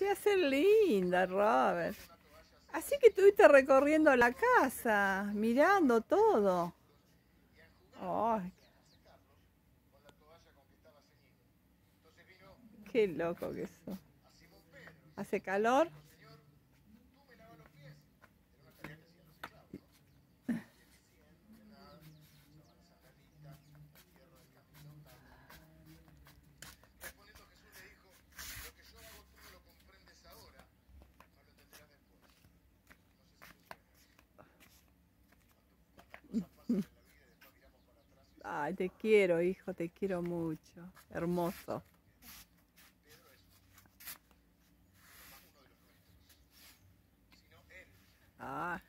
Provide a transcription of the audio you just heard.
Se hace linda, Robert. Así que estuviste recorriendo la casa, mirando todo. Ay, qué loco que eso. ¿Hace calor? Ay, te quiero, hijo, te quiero mucho. Hermoso. Ah.